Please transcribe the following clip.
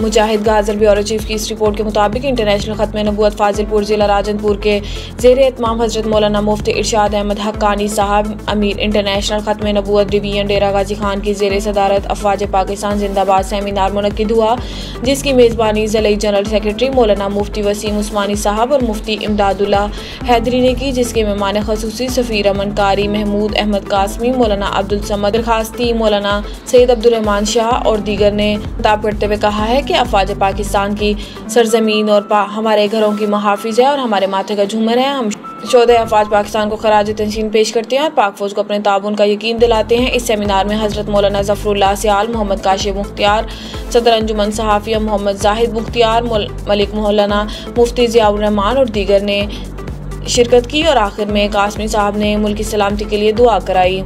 मुजाहिद गाजर bureau chief की इस रिपोर्ट के मुताबिक इंटरनेशनल खत्म नबूत फाजिलपुर जिला राजनपुर के जेर एहतमाम हज़रत मौलाना मुफ्ती इरशाद अहमद हक्कानी साहब, अमीर इंटरनेशनल खत्म नबूत डिवीज़न डेरा गाजी खान की जेर सदारत अफवाज पाकिस्तान जिंदाबाद सेमिनार मुनद हुआ, जिसकी मेज़बानी जलई जनरल सेक्रेटरी मौलाना मुफ्ती वसीम उस्मानी साहब और मुफ्ती इमदादुल्ला हैदरी ने की, जिसके मेहमान खसूसी सफ़ीर अमन कारी, महमूद अहमद कासमी, मौलाना अब्दुल समद दरखास्ती, मौलाना सैद अब्दुलरहमान शाह और दीगर ने खिताब करते हुए कहा है कि अफवाज पाकिस्तान की सरजमीन और पा, हमारे घरों की मुहाफ़ है और हमारे माथे का झूमर है। हम चौदह अफवाज पाकिस्तान को खराज तनशीन पेश करते हैं और पाक फौज को अपने ताउन का यकीन दिलाते हैं। इस सेमिनार में हज़रत मौलाना जफरुल्ला सियाल मोहम्मद काशिफ मुख्तियार सदर अंजुमन सहाफ़िया मोहम्मद जाहिद मुख्तियार मलिक मौलाना मुफ्ती ज़ियाउररहमान और दीगर ने शिरकत की और आखिर में कासमी साहब ने मुल्क की सलामती के लिए दुआ कराई।